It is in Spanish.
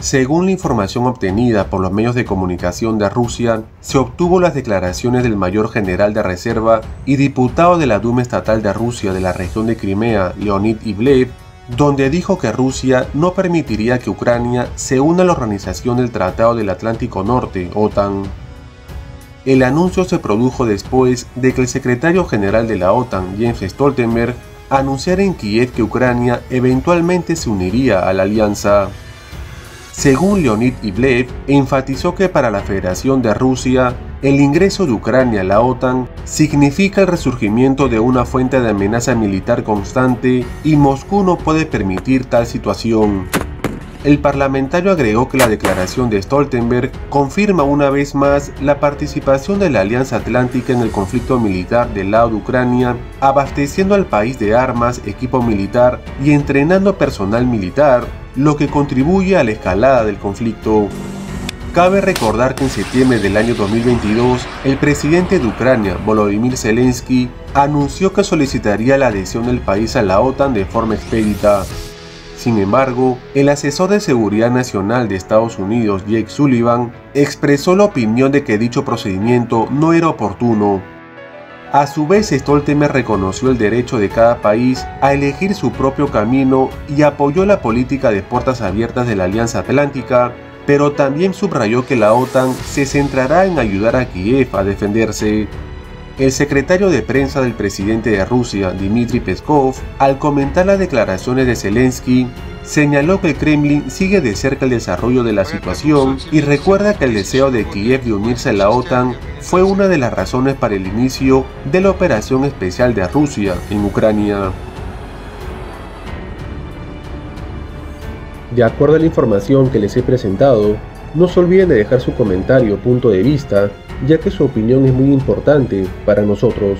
Según la información obtenida por los medios de comunicación de Rusia, se obtuvo las declaraciones del mayor general de reserva y diputado de la Duma Estatal de Rusia de la región de Crimea, Leonid Ivlev, donde dijo que Rusia no permitiría que Ucrania se una a la organización del Tratado del Atlántico Norte, OTAN. El anuncio se produjo después de que el secretario general de la OTAN, Jens Stoltenberg, anunciara en Kiev que Ucrania eventualmente se uniría a la alianza. Según Leonid Ivlev, enfatizó que para la Federación de Rusia, el ingreso de Ucrania a la OTAN significa el resurgimiento de una fuente de amenaza militar constante y Moscú no puede permitir tal situación. El parlamentario agregó que la declaración de Stoltenberg confirma una vez más la participación de la Alianza Atlántica en el conflicto militar del lado de Ucrania, abasteciendo al país de armas, equipo militar y entrenando personal militar, lo que contribuye a la escalada del conflicto. Cabe recordar que en septiembre del año 2022, el presidente de Ucrania, Volodymyr Zelensky, anunció que solicitaría la adhesión del país a la OTAN de forma expedita. Sin embargo, el asesor de seguridad nacional de Estados Unidos, Jake Sullivan, expresó la opinión de que dicho procedimiento no era oportuno. A su vez, Stoltenberg reconoció el derecho de cada país a elegir su propio camino y apoyó la política de puertas abiertas de la Alianza Atlántica, pero también subrayó que la OTAN se centrará en ayudar a Kiev a defenderse. El secretario de prensa del presidente de Rusia, Dmitry Peskov, al comentar las declaraciones de Zelensky, señaló que el Kremlin sigue de cerca el desarrollo de la situación y recuerda que el deseo de Kiev de unirse a la OTAN fue una de las razones para el inicio de la operación especial de Rusia en Ucrania. De acuerdo a la información que les he presentado, no se olviden de dejar su comentario o punto de vista ya que su opinión es muy importante para nosotros.